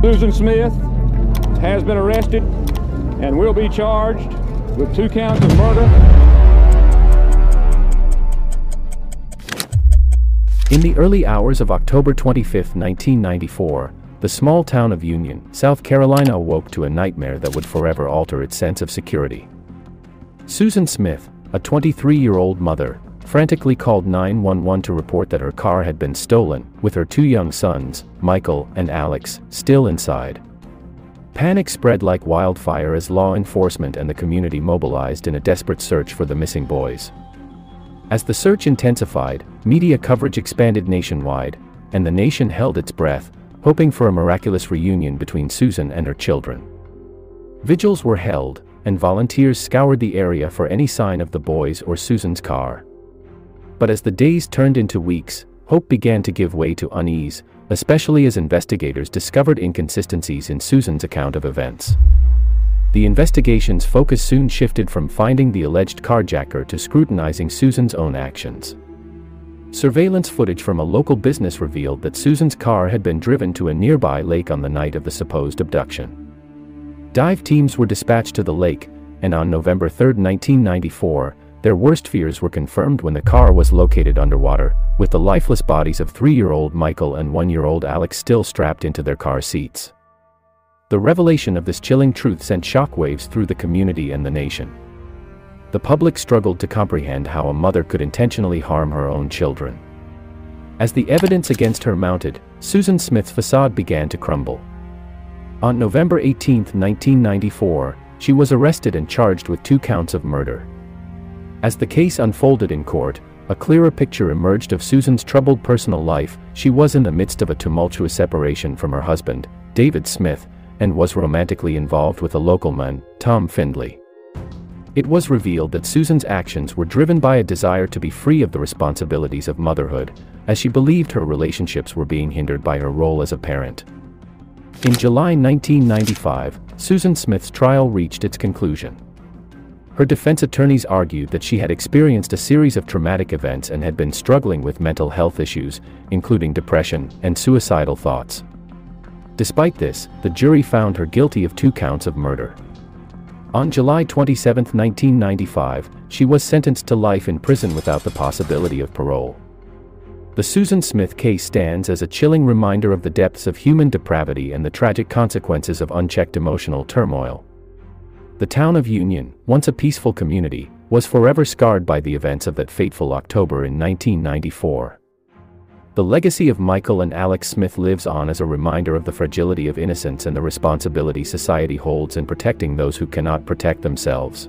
Susan Smith has been arrested and will be charged with two counts of murder. In the early hours of October 25, 1994, the small town of Union, South Carolina awoke to a nightmare that would forever alter its sense of security. Susan Smith, a 23-year-old mother, frantically called 911 to report that her car had been stolen, with her two young sons, Michael and Alex, still inside. Panic spread like wildfire as law enforcement and the community mobilized in a desperate search for the missing boys. As the search intensified, media coverage expanded nationwide, and the nation held its breath, hoping for a miraculous reunion between Susan and her children. Vigils were held, and volunteers scoured the area for any sign of the boys or Susan's car. But as the days turned into weeks, hope began to give way to unease, especially as investigators discovered inconsistencies in Susan's account of events. The investigation's focus soon shifted from finding the alleged carjacker to scrutinizing Susan's own actions. Surveillance footage from a local business revealed that Susan's car had been driven to a nearby lake on the night of the supposed abduction. Dive teams were dispatched to the lake, and on November 3, 1994, their worst fears were confirmed when the car was located underwater, with the lifeless bodies of three-year-old Michael and one-year-old Alex still strapped into their car seats. The revelation of this chilling truth sent shockwaves through the community and the nation. The public struggled to comprehend how a mother could intentionally harm her own children. As the evidence against her mounted, Susan Smith's facade began to crumble. On November 18, 1994, she was arrested and charged with two counts of murder. As the case unfolded in court, a clearer picture emerged of Susan's troubled personal life. She was in the midst of a tumultuous separation from her husband, David Smith, and was romantically involved with a local man, Tom Findlay. It was revealed that Susan's actions were driven by a desire to be free of the responsibilities of motherhood, as she believed her relationships were being hindered by her role as a parent. In July 1995, Susan Smith's trial reached its conclusion. Her defense attorneys argued that she had experienced a series of traumatic events and had been struggling with mental health issues, including depression and suicidal thoughts. Despite this, the jury found her guilty of two counts of murder. On July 27, 1995, she was sentenced to life in prison without the possibility of parole. The Susan Smith case stands as a chilling reminder of the depths of human depravity and the tragic consequences of unchecked emotional turmoil. The town of Union, once a peaceful community, was forever scarred by the events of that fateful October in 1994. The legacy of Michael and Alex Smith lives on as a reminder of the fragility of innocence and the responsibility society holds in protecting those who cannot protect themselves.